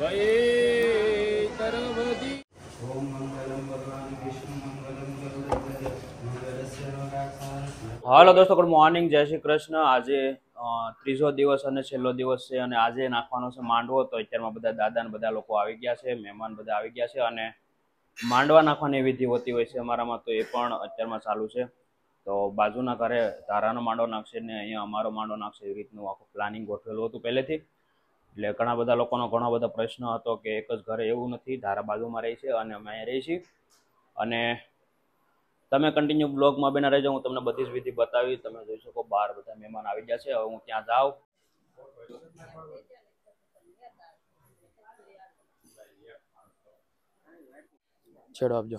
વયે હાલો દોસ્તો good morning જય શ્રી કૃષ્ણ. આજે ત્રીજો દિવસ અને છેલ્લો દિવસ છે અને આજે નાખવાનો છે માંડવો. તો અત્યારમાં બધા દાદા ને બધા લોકો આવી ગયા છે, મહેમાન બધા આવી ગયા છે અને માંડવા નાખવાની વિધિ હોતી હોય છે અમારામાં તો એ પણ અત્યારમાં ચાલુ છે. તો બાજુના ઘરે ધારાનો માંડવો નાખશે ને અહીંયા અમારો માંડો નાખશે એવી રીતનું આખું પ્લાનિંગ ગોઠવેલું હતું પહેલેથી. એટલે ઘણા બધા લોકોનો ઘણો બધો પ્રશ્ન હતો કે એક જ ઘરે એવું નથી, ધારા બાજુમાં રહી છે અને અમે રહી છીએ. અને તમે કન્ટિન્યુ બ્લોગમાં બેના રહેજો, હું તમને બધી જ વિધિ બતાવી તમે જોઈ શકો બહાર બધા મહેમાન આવી ગયા છે. હવે હું ત્યાં જાઉં. છેડો આપજો.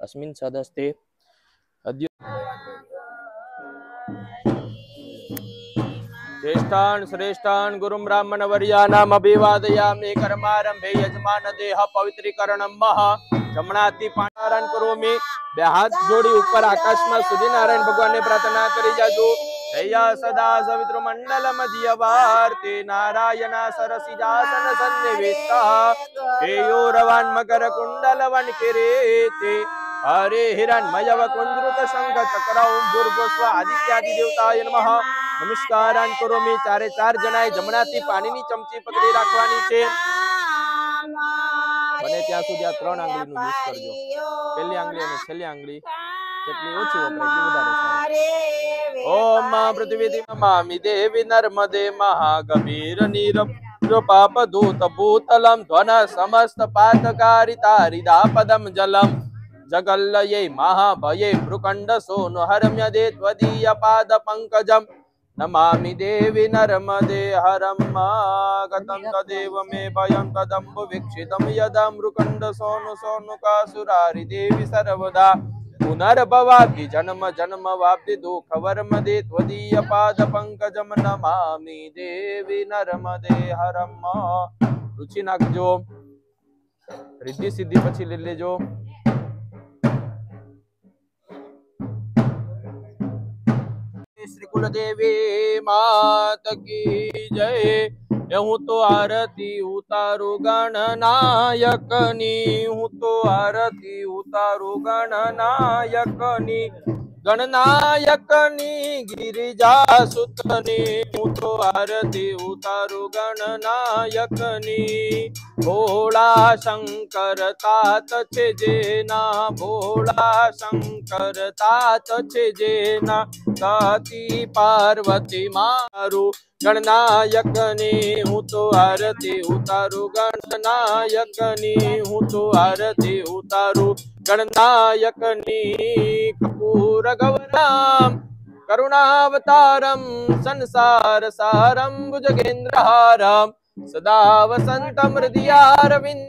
अस्मिन् सदस्ते अद्य ज्येष्ठान् श्रेष्ठान् गुरुं ब्राह्मणवर्याणाम् अभिवादयामि कर्मारम्भे यजमान देह पवित्रीकरणं मह જમણાથી પાણારણ કરોમી બે હાથ જોડી ઉપર આકાશમાં સૂર્યનારાયણ ભગવાનને પ્રાર્થના કરી જાજો જય સદા સવિત્ર મંડલ મધ્યવાર્તે નારાયણ સરસિજાસન સન્નિવેષ્ટ હેયોરવાન મકર કુંડલવન કિરેતે હરે હિરણમયવ કુંદ્રુત શંખ ચક્રૌ ભૂર્ભસ્વ આદિત્યાદિ દેવતાય નમઃ નમસ્કારાન કરોમી ચારે ચાર જણાએ જમણાથી પાણીની ચમચી પકડી રાખવાની છે બને ત્યાં સુધી આ ત્રણ આંગળીનું યુઝ કરજો પહેલી આંગળી અને છેલ્લી આંગળી જેટલી ઓછી વપરાય એટલી વધારે સારું ઓમ મા પૃથ્વી નમામિ દેવી નર્મદે મહાગભીર નીર પાપ દૂત ભૂતલમ ધ્વન સમસ્ત પાતકારિતા પદમ જલમ જગલ્લયે મહાભયે ભૃકંડ સોનુ હરમ્ય દે ત્વદીય પાદ પંકજમ નમામિ દેવી નર્મદે હરમ ગતમ તદેવ મે ભયં તદંબુ વિક્ષિતમ યદા મૃકંડ સોનુ સોનુ કાસુરારી દેવી સર્વદા પુનર્ભવાબ્ધિ જન્મ જન્મ વાબ્ધિ દુઃખ વર્મ દે ત્વદીય પાદ પંકજમ નમામિ દેવી નર્મદે હરમ રુચિ નાખજો રિદ્ધિ સિદ્ધિ પછી લઈ લેજો શ્રી કુલદેવી માત કી જય એ હું તો આરતી ઉતારું ગણનાયકની હું તો આરતી ઉતારું ગણનાયકની ગણનાયકની ગિરિજા સુતની હું તો આરતી ઉતારું ગણનાયકની ભોળા શંકર તાત છે જેના ભોળા શંકર તાત છે જેના સતી પાર્વતી મારું ગણનાયકની હું તો આરતી ઉતારું ગણનાયકની હું તો આરતી ઉતારું गणनायक कपूर गौराम करुणावतारम संसार सारम भुजगेन्द्रहारम सदा वसंत हृदयारविंद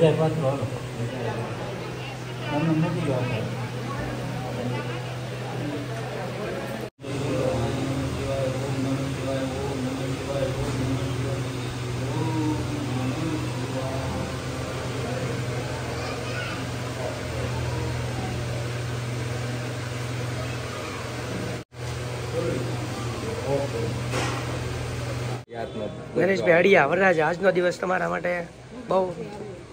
હૃદય પાત્રો હાલો તમને મૂકી દો આપણે નરેશભાઈ હડિયા વરરાજા આજનો દિવસ તમારા માટે બહુ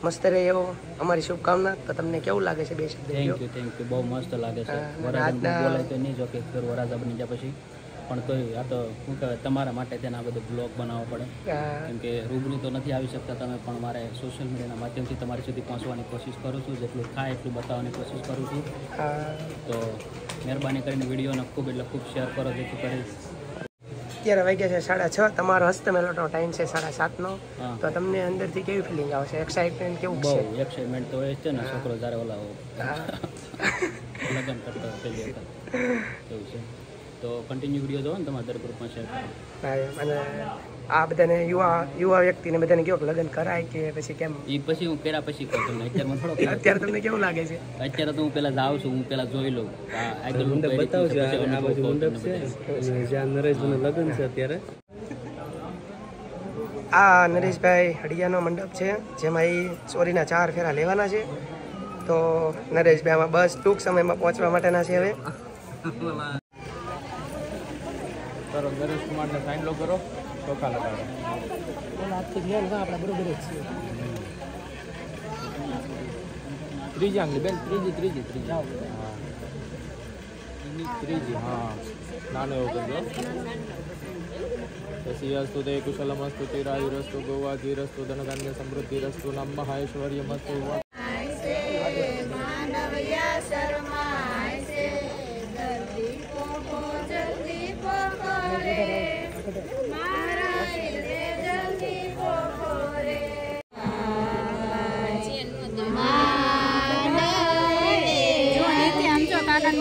મસ્ત રહે એવો અમારી શુભકામના. તો તમને કેવું લાગે છે બે શબ્દ થેન્ક યુ થેન્ક યુ બહુ મસ્ત લાગે છે. વરાજા બોલાય તો નહીં જો કે વરાજા બની જાય પછી. પણ તોય આ તો શું કહેવાય તમારા માટે તેના બધો બ્લોગ બનાવવો પડે. કેમ કે રૂબરૂ તો નથી આવી શકતા તમે પણ મારે સોશિયલ મીડિયાના માધ્યમથી તમારી સુધી પહોંચવાની કોશિશ કરું છું. જેટલું થાય એટલું બતાવવાની કોશિશ કરું છું. તો મહેરબાની કરીને વિડીયોને ખૂબ એટલે ખૂબ શેર કરો જેથી કરી અત્યારે વાગ્યા છે સાડા છ. તમારો હસ્ત હસ્તમેળોનો ટાઈમ છે સાડા સાતનો. તો તમને અંદરથી કેવી ફિલિંગ આવશે? એક્સાઇટમેન્ટ કેવું બહુ છે એક્સાઇટમેન્ટ તો એ છે ને છોકરો જ્યારે ઓલા લગ્ન કરતો પહેલી વખત. એવું છે. તો કન્ટિન્યુ વીડિયો જોવો ને તમારા દર ગ્રુપમાં શેર કરો. અને આ બધાને યુવા યુવા વ્યક્તિને બધાને કેવો કે લગ્ન કરાય કે પછી કેમ? એ પછી હું પેલા પછી કહું તમને. અત્યારે થોડો અત્યારે તમને કેવું લાગે છે? અત્યારે તો હું પેલા જાઉં છું હું પેલા જોઈ લઉં. આ આગળ હું કઈ રીતનું છે, પછી અનુભવ કહું જ્યાં નરેશભાઈનું લગ્ન છે અત્યારે? આ નરેશભાઈ હડિયાનો મંડપ છે જેમાં એ ચોરીના ચાર ફેરા લેવાના છે. તો નરેશભાઈ આમાં બસ ટૂંક સમયમાં પહોંચવા માટેના છે હવે. કરો નરેશ કુમારને સાઈન લો કરો. ચોખા લગાડો આપણા બરોબર જ છીએ ત્રીજી આંગળી બેન ત્રીજી ત્રીજી ત્રીજી હા ત્રીજી હા નાનો એવો કરજો પછી અસ્તુ તે કુશલમસ્તુ તિરાયુરસ્તુ ગોવાજીરસ્તુ ધનધાન્ય સમૃદ્ધિરસ્તુ નમ મહાઐશ્વર્યમસ્તુ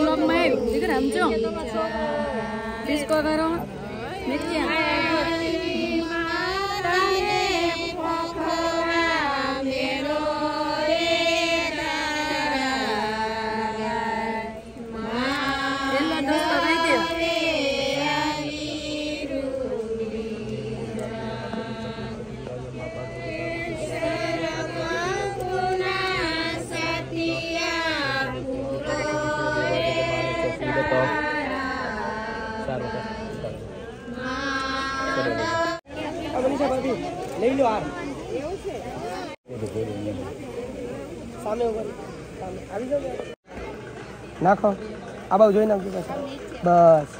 ब्लगमै हुँदै हाल्छु त्यसको गरौँ નાખો આ બાજુ જોઈ નાખજો પાછા. બસ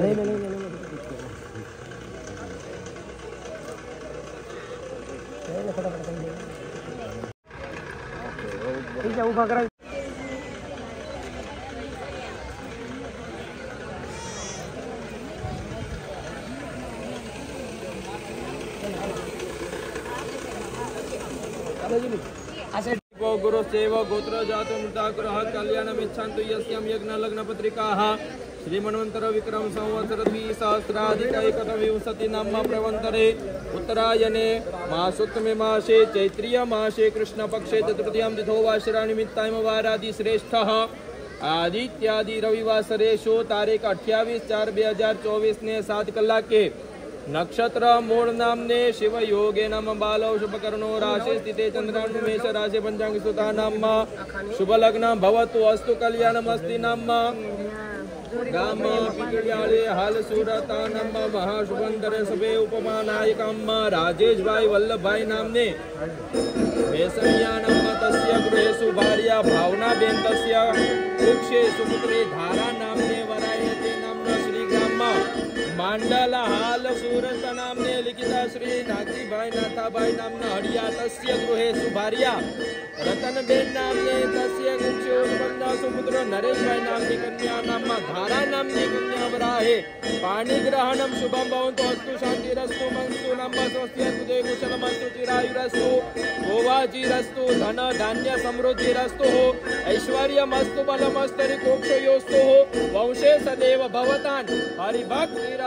લઈ લો લઈ લો લઈ લો લઈ લો ફટાફટ કરી દો ઠીક છે ઊભા કરાવી આ બાજુ લી. આ સાઈડ वो गुरु सेव गोत्र जात मृता मृताग्रह कल्याणम इच्छन्तु यस्यम यज्ञ लग्न पत्रिकाः श्रीमन्वन्तर विक्रम संवत्सर द्विसहस्राधिकैकविंशति नाम प्रवंतरे उत्तरायणे मासोत्तमे मासे चैत्रीय मासे कृष्णपक्षे चतुर्थ्यां तिथोवाशिरा निमित्तायमवारादि श्रेष्ठः। आदि इत्यादि रविवासरेषु तारीख अठावीस चार बे हज़ार चौबीस ने सात कलाके के नक्षत्र मूल नाम। ने शिव योगे नम बाल शुभ कर्णो राशि स्थिते चंद्रानुमेश राशि पंचांग सुता नाम। शुभ लग्न भवतु, अस्तु कल्याणम अस्ति नाम हाल सूरता नाम। महाशुभंकर सभे उपमा नायिकाम राजेश भाई वल्लभ भाई नाम ने भार्या भावना बेन तस्या। वृक्षे सुपुत्रे धारा नामने वरायते नाम। માંડલા હાલ સુરત નામને લિખિતા શ્રી નાથીભાઈ નાથાભાઈ નામના હડિયા તસ્ય ગૃહે સુભારિયા રતનબેન નામને તસ્ય ગુંચોબંધા સુપુત્ર નરેશભાઈ નામની કન્યા નામમાં ધારા નામની કન્યા વરાહે પાણી ગ્રહણમ શુભમ ભવંતુ અસ્તુ શાંતિ રસ્તુ મંસ્તુ નામમાં સ્વસ્તિ અસ્તુ જય કુશલ મંસ્તુ ચિરાયુરસ્તુ ભોવાજીરસ્તુ ધન ધાન્ય સમૃદ્ધિરસ્તુ હો ઐશ્વર્યમસ્તુ બલમસ્તરી કોક્ષયોસ્તુ હો વંશે સદેવ ભવતાન હરિભક્તિરા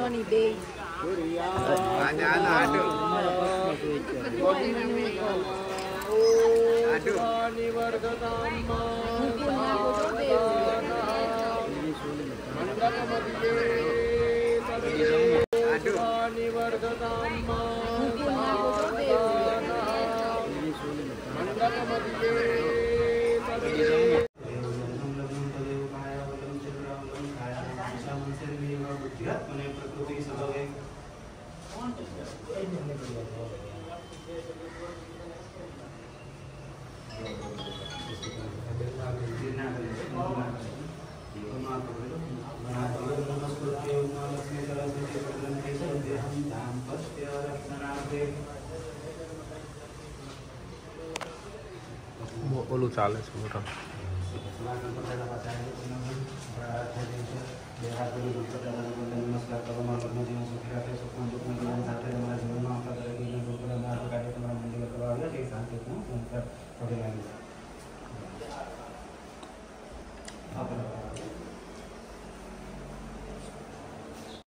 on eBay. Aduh. Aduh. Aduh. બોલું ચાલે છે મોટા નમસ્કાર